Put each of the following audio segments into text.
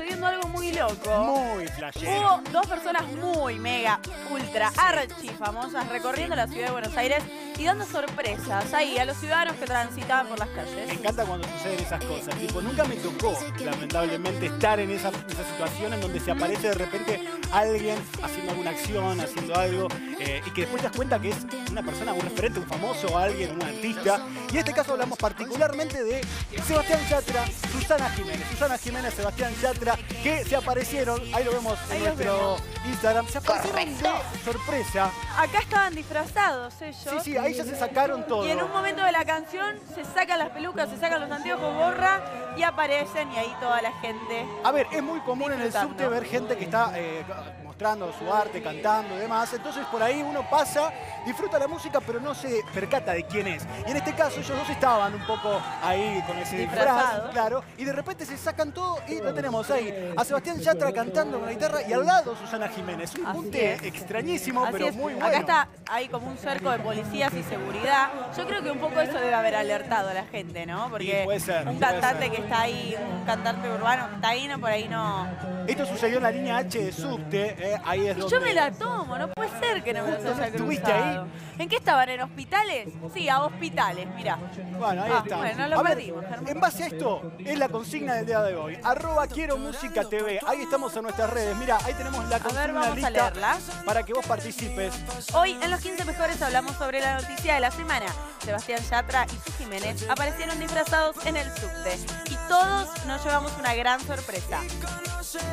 sucediendo algo muy loco. Muy flashero. Hubo dos personas muy, mega, ultra, archi famosas recorriendo la ciudad de Buenos Aires y dando sorpresas ahí a los ciudadanos que transitaban por las Me calles. encanta cuando suceden esas cosas. Tipo, nunca me tocó, lamentablemente, estar en esa, esa situación en donde se aparece de repente alguien haciendo alguna acción, haciendo algo, eh, y que después te das cuenta que es una persona, un referente, un famoso, alguien, un artista. Y en este caso hablamos particularmente de Sebastián Yatra, Susana Jiménez. Susana Jiménez, Sebastián Yatra, que se aparecieron, ahí lo vemos en Ahí nuestro Instagram, se aparecieron de sorpresa. Acá estaban disfrazados ellos. Sí, sí, ahí ya se sacaron todo. Y en un momento de la canción se sacan las pelucas, se sacan los anteojos, gorra y aparecen y ahí toda la gente. A ver, es muy común en el subte ver gente que está eh, mostrando su arte, cantando y demás. Entonces por ahí uno pasa, disfruta la música, pero no se percata de quién es. Y en este caso ellos dos estaban un poco ahí con ese disfraz, claro. Y de repente se sacan todo y lo tenemos ahí. A Sebastián Yatra cantando con la guitarra y al lado Susana Jiménez. Un punte extrañísimo, Así pero es. muy bueno. Acá está, hay como un cerco de policías y seguridad. Yo creo que un poco eso debe haber alertado a la gente, ¿no? Porque ser, un cantante ser. que está ahí, un cantante urbano que está ahí, no, por ahí no. Esto sucedió en la línea H de subte. eh, ahí es Y donde... yo me la tomo, no puede ser que no me los Justo, ¿no haya estuviste cruzado. ¿En qué estaban? ¿En hospitales? Sí, a hospitales, mira. Bueno, ahí Ah, está. bueno, lo A ver, perdimos, Germán. en base a esto, es la consigna del día de hoy. Arroba Quiero Música TV. Ahí estamos en nuestras redes. Mira, ahí tenemos la consigna ver, vamos a leerla. para que vos participes. Hoy en los 15 mejores hablamos sobre la noticia de la semana. Sebastián Yatra y su Jiménez aparecieron disfrazados en el subte y todos nos llevamos una gran sorpresa.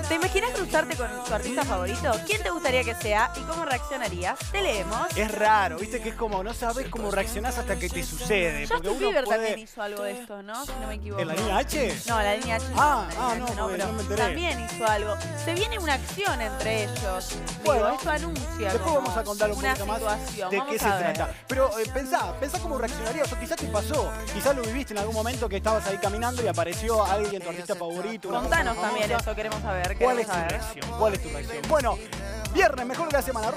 ¿Te imaginas cruzarte con tu artista favorito? ¿Quién te gustaría que sea y cómo reaccionarías? Te leemos. Es raro, viste que es como no sabes cómo reaccionás hasta que te sucede. Justin uno Bieber puede... también hizo algo de esto, ¿no? Si no me equivoco. ¿En la línea H? No, la línea H. Ah, la ah, línea no, H porque pero no me enteré. también hizo algo. Se viene una acción entre ellos. Bueno, Digo, esto anuncia Después vamos a contar un poquito más de Vamos qué se ver. trata. Pero eh, pensá, pensá cómo reaccionarías. O quizás te pasó, quizás lo viviste en algún momento que estabas ahí caminando y apareció alguien, tu artista favorito. Contanos también eso, queremos saber. ¿Cuál es tu reacción? ¿Cuál es tu reacción? Bueno, viernes, mejor de la semana.